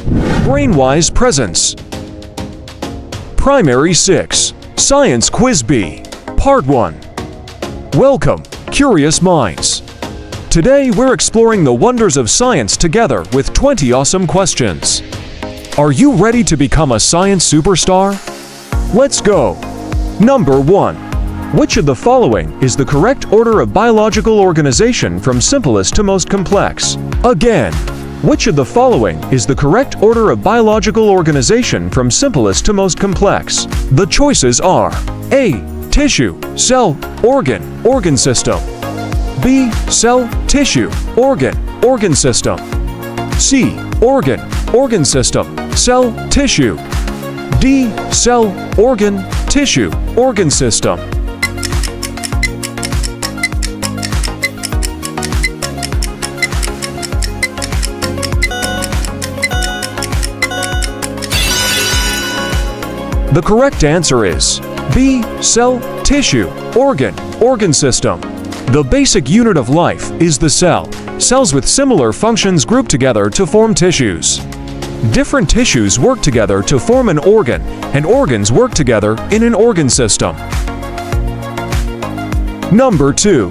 brainYs Presence Primary 6 Science Quiz Bee Part 1 Welcome, curious minds. Today we're exploring the wonders of science together with 20 awesome questions. Are you ready to become a science superstar? Let's go! Number 1. Which of the following is the correct order of biological organization from simplest to most complex? Again, which of the following is the correct order of biological organization from simplest to most complex? The choices are A. Tissue, cell, organ, organ system. B. Cell, tissue, organ, organ system. C. Organ, organ system, cell, tissue. D. Cell, organ, tissue, organ system. The correct answer is B. Cell, tissue, organ, organ system. The basic unit of life is the cell. Cells with similar functions group together to form tissues. Different tissues work together to form an organ, and organs work together in an organ system. Number 2.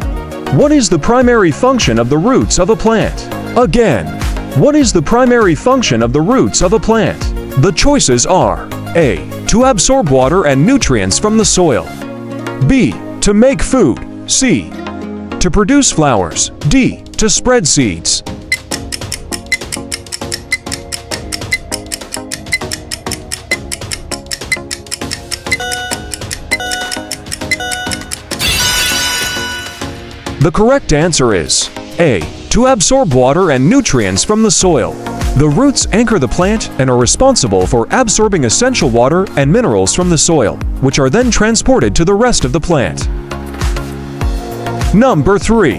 What is the primary function of the roots of a plant? Again, what is the primary function of the roots of a plant? The choices are A. To absorb water and nutrients from the soil. B. To make food. C. To produce flowers. D. To spread seeds. The correct answer is A. To absorb water and nutrients from the soil. The roots anchor the plant and are responsible for absorbing essential water and minerals from the soil, which are then transported to the rest of the plant. Number 3.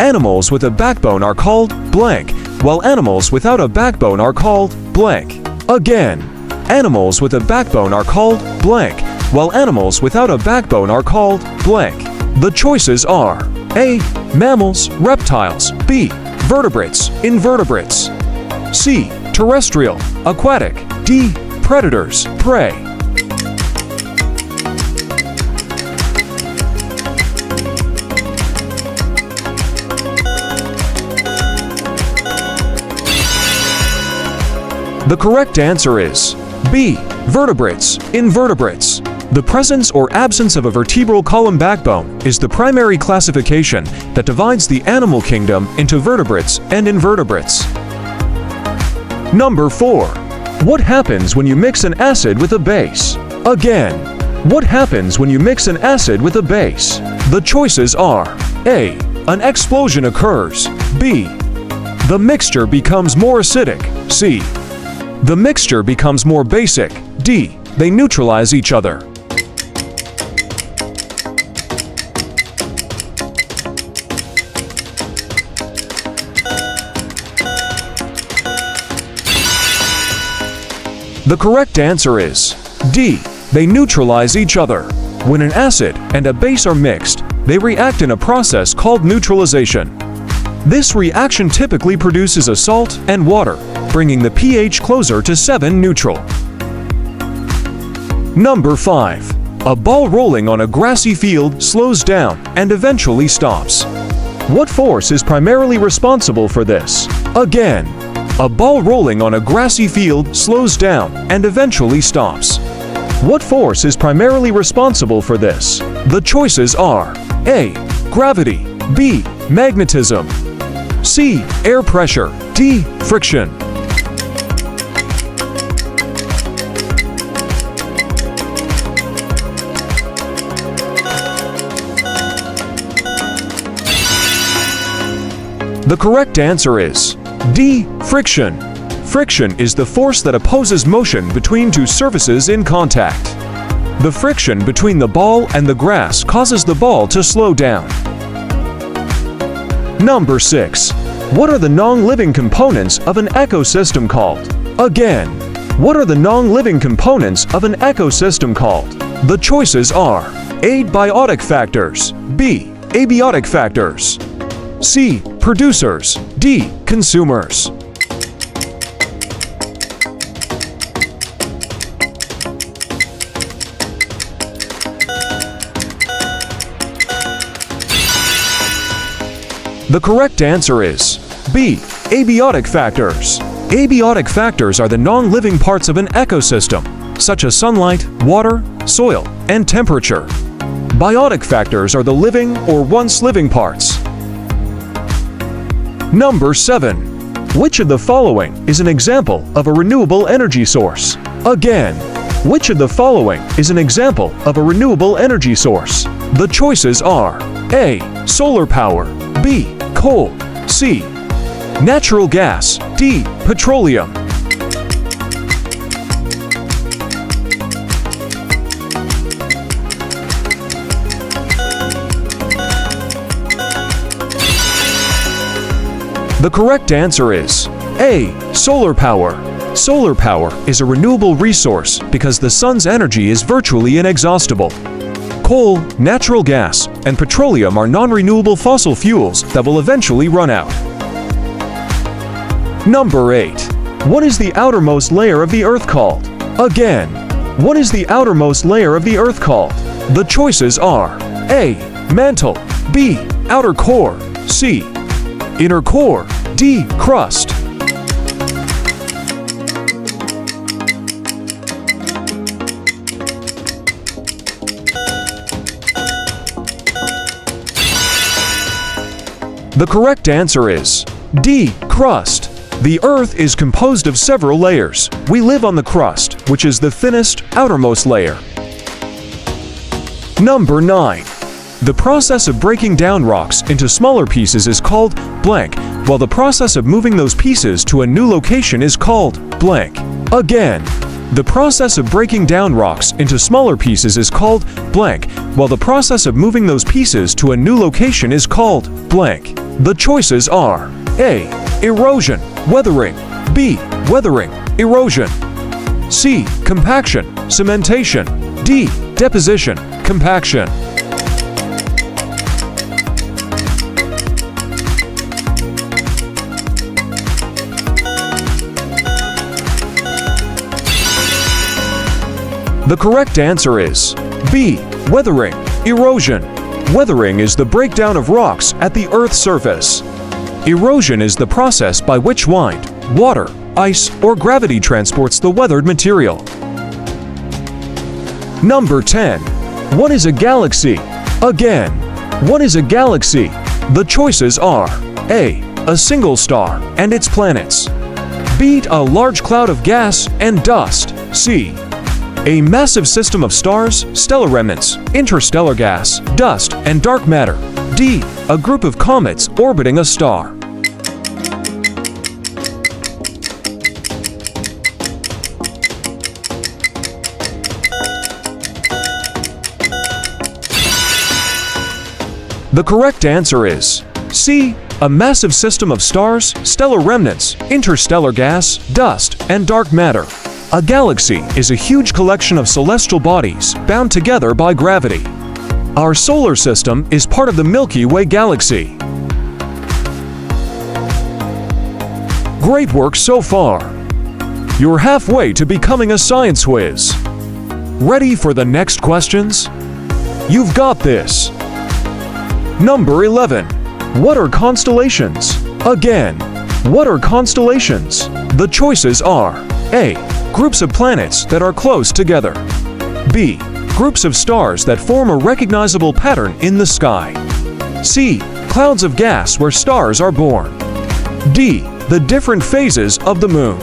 Animals with a backbone are called blank, while animals without a backbone are called blank. Again, animals with a backbone are called blank, while animals without a backbone are called blank. The choices are A. Mammals, reptiles, B. Vertebrates, invertebrates, C. Terrestrial, aquatic, D. Predators, prey. The correct answer is B. Vertebrates, invertebrates. The presence or absence of a vertebral column backbone is the primary classification that divides the animal kingdom into vertebrates and invertebrates. Number 4. What happens when you mix an acid with a base? Again, what happens when you mix an acid with a base? The choices are A. An explosion occurs. B. The mixture becomes more acidic. C. The mixture becomes more basic. D. They neutralize each other. The correct answer is D. They neutralize each other. When an acid and a base are mixed, they react in a process called neutralization. This reaction typically produces a salt and water, bringing the pH closer to 7 neutral. Number 5. A ball rolling on a grassy field slows down and eventually stops. What force is primarily responsible for this? Again, a ball rolling on a grassy field slows down and eventually stops. What force is primarily responsible for this? The choices are A. Gravity B. Magnetism C. Air pressure D. Friction The correct answer is D. Friction. Friction is the force that opposes motion between two surfaces in contact. The friction between the ball and the grass causes the ball to slow down. Number 6. What are the non-living components of an ecosystem called? Again, what are the non-living components of an ecosystem called? The choices are A. Biotic factors B. Abiotic factors C. Producers D. Consumers The correct answer is B. Abiotic factors. Abiotic factors are the non-living parts of an ecosystem, such as sunlight, water, soil, and temperature. Biotic factors are the living or once living parts, Number 7. Which of the following is an example of a renewable energy source? Again, which of the following is an example of a renewable energy source? The choices are A. Solar power B. Coal C. Natural gas D. Petroleum The correct answer is A. Solar power. Solar power is a renewable resource because the sun's energy is virtually inexhaustible. Coal, natural gas, and petroleum are non-renewable fossil fuels that will eventually run out. Number 8. What is the outermost layer of the Earth called? Again, what is the outermost layer of the Earth called? The choices are A. Mantle B. Outer core C inner core, D. Crust. The correct answer is D. Crust. The Earth is composed of several layers. We live on the crust, which is the thinnest, outermost layer. Number 9. The process of breaking down rocks into smaller pieces is called blank, while the process of moving those pieces to a new location is called blank. Again, the process of breaking down rocks into smaller pieces is called blank, while the process of moving those pieces to a new location is called blank. The choices are A. Erosion, weathering B. Weathering, erosion C. Compaction, cementation D. Deposition, compaction The correct answer is B. Weathering, erosion. Weathering is the breakdown of rocks at the Earth's surface. Erosion is the process by which wind, water, ice, or gravity transports the weathered material. Number 10. What is a galaxy? Again, what is a galaxy? The choices are A. A single star and its planets. B. A large cloud of gas and dust. C. A massive system of stars, stellar remnants, interstellar gas, dust, and dark matter. D. A group of comets orbiting a star. The correct answer is C. A massive system of stars, stellar remnants, interstellar gas, dust, and dark matter. A galaxy is a huge collection of celestial bodies bound together by gravity. Our solar system is part of the Milky Way galaxy. Great work so far! You're halfway to becoming a science whiz. Ready for the next questions? You've got this! Number 11. What are constellations? Again, what are constellations? The choices are A. Groups of planets that are close together. B. Groups of stars that form a recognizable pattern in the sky. C. Clouds of gas where stars are born. D. The different phases of the moon.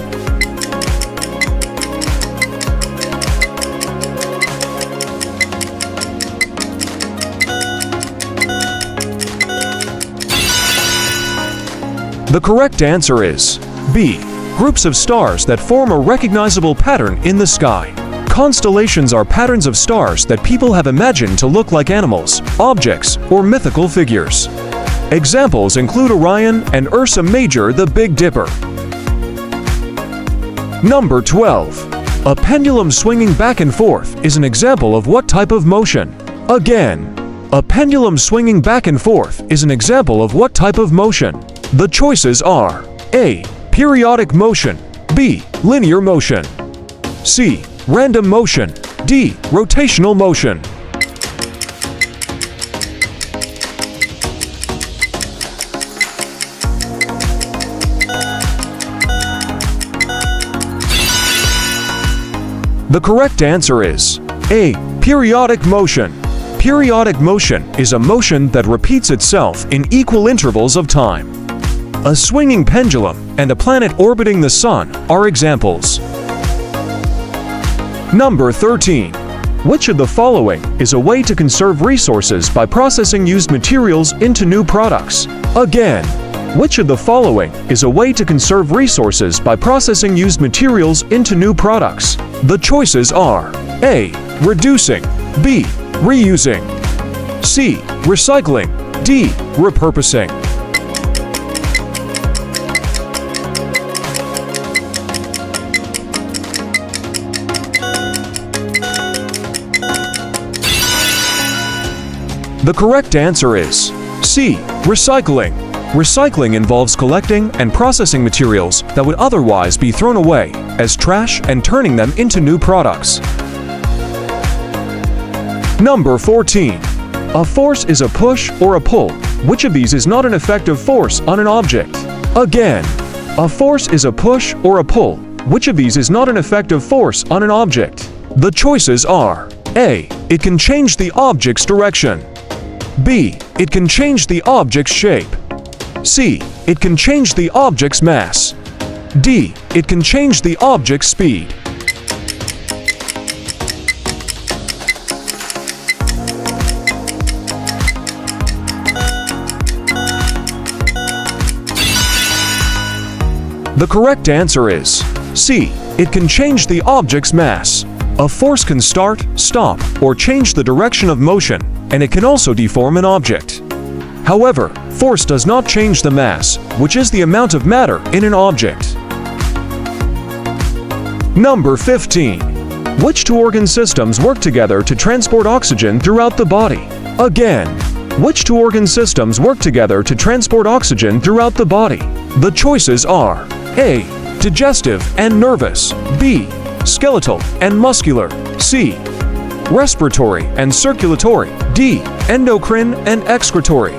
The correct answer is B groups of stars that form a recognizable pattern in the sky. Constellations are patterns of stars that people have imagined to look like animals, objects, or mythical figures. Examples include Orion and Ursa Major the Big Dipper. Number 12. A pendulum swinging back and forth is an example of what type of motion? Again, a pendulum swinging back and forth is an example of what type of motion? The choices are A Periodic motion. B. Linear motion. C. Random motion. D. Rotational motion. The correct answer is A. Periodic motion. Periodic motion is a motion that repeats itself in equal intervals of time. A swinging pendulum and a planet orbiting the Sun are examples. Number 13. Which of the following is a way to conserve resources by processing used materials into new products? Again, which of the following is a way to conserve resources by processing used materials into new products? The choices are A. Reducing B. Reusing C. Recycling D. Repurposing The correct answer is C. Recycling. Recycling involves collecting and processing materials that would otherwise be thrown away as trash and turning them into new products. Number 14. A force is a push or a pull. Which of these is not an effective force on an object? Again, a force is a push or a pull. Which of these is not an effective force on an object? The choices are A. It can change the object's direction. B. It can change the object's shape. C. It can change the object's mass. D. It can change the object's speed. The correct answer is C. It can change the object's mass. A force can start, stop, or change the direction of motion and it can also deform an object. However, force does not change the mass, which is the amount of matter in an object. Number 15. Which two organ systems work together to transport oxygen throughout the body? Again, which two organ systems work together to transport oxygen throughout the body? The choices are A. Digestive and nervous B. Skeletal and muscular C respiratory and circulatory, D. Endocrine and excretory.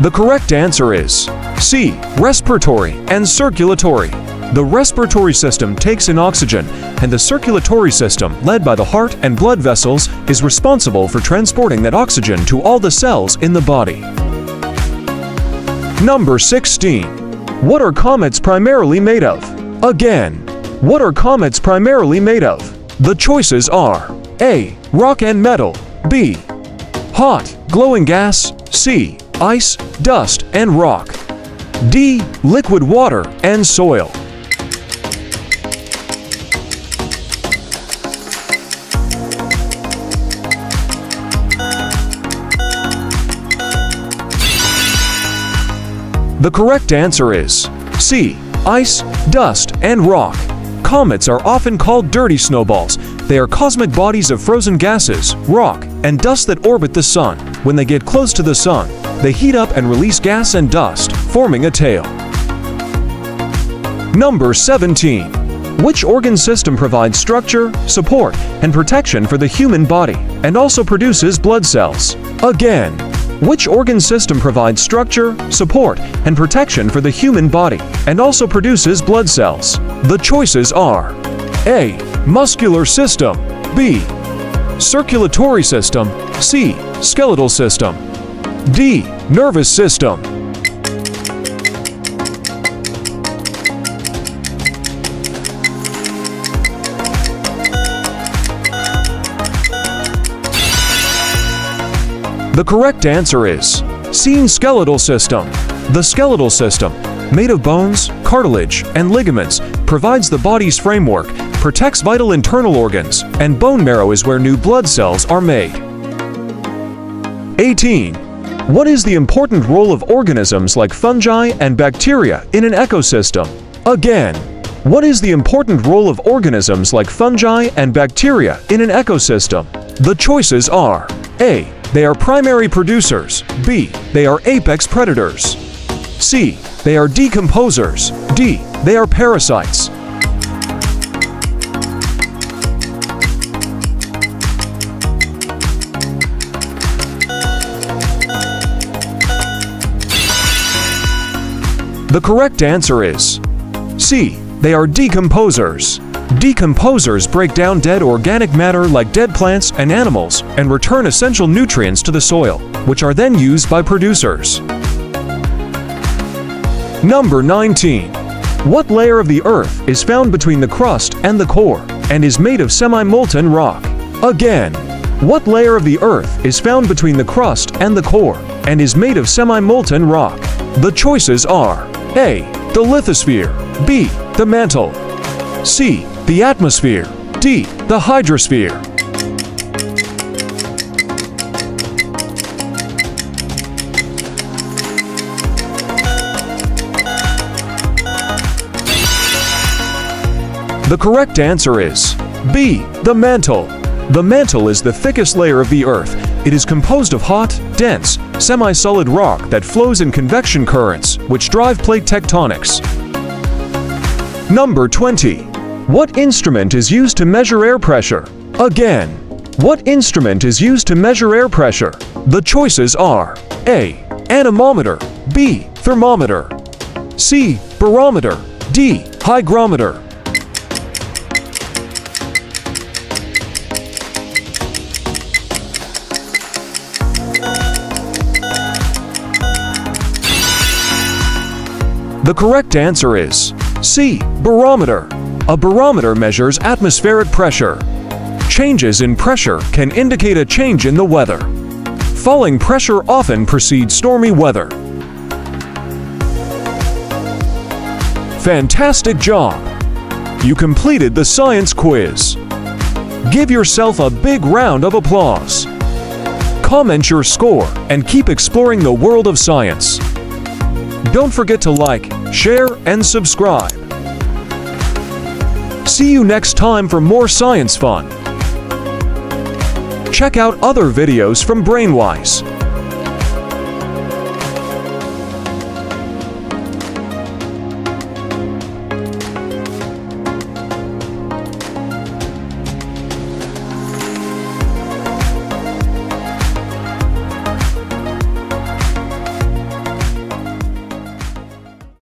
The correct answer is C. Respiratory and circulatory. The respiratory system takes in oxygen, and the circulatory system, led by the heart and blood vessels, is responsible for transporting that oxygen to all the cells in the body. Number 16. What are comets primarily made of? Again, what are comets primarily made of? The choices are A. Rock and metal B. Hot, glowing gas C. Ice, dust, and rock D. Liquid water and soil The correct answer is C. Ice, dust, and rock. Comets are often called dirty snowballs. They are cosmic bodies of frozen gases, rock, and dust that orbit the Sun. When they get close to the Sun, they heat up and release gas and dust, forming a tail. Number 17. Which organ system provides structure, support, and protection for the human body, and also produces blood cells? Again, which organ system provides structure, support, and protection for the human body and also produces blood cells? The choices are A. Muscular system B. Circulatory system C. Skeletal system D. Nervous system The correct answer is seen Skeletal system. The skeletal system, made of bones, cartilage, and ligaments, provides the body's framework, protects vital internal organs, and bone marrow is where new blood cells are made. 18. What is the important role of organisms like fungi and bacteria in an ecosystem? Again, what is the important role of organisms like fungi and bacteria in an ecosystem? The choices are a. They are primary producers. B. They are apex predators. C. They are decomposers. D. They are parasites. The correct answer is C. They are decomposers. Decomposers break down dead organic matter like dead plants and animals and return essential nutrients to the soil, which are then used by producers. Number 19. What layer of the Earth is found between the crust and the core and is made of semi-molten rock? Again, what layer of the Earth is found between the crust and the core and is made of semi-molten rock? The choices are A. The lithosphere B. The mantle C. The atmosphere D. The hydrosphere The correct answer is B. The mantle. The mantle is the thickest layer of the Earth. It is composed of hot, dense, semi-solid rock that flows in convection currents, which drive plate tectonics. Number 20. What instrument is used to measure air pressure? Again, what instrument is used to measure air pressure? The choices are A. Anemometer B. Thermometer C. Barometer D. Hygrometer The correct answer is C. Barometer. A barometer measures atmospheric pressure. Changes in pressure can indicate a change in the weather. Falling pressure often precedes stormy weather. Fantastic job! You completed the science quiz. Give yourself a big round of applause. Comment your score and keep exploring the world of science. Don't forget to like, share, and subscribe. See you next time for more science fun. Check out other videos from brainYs.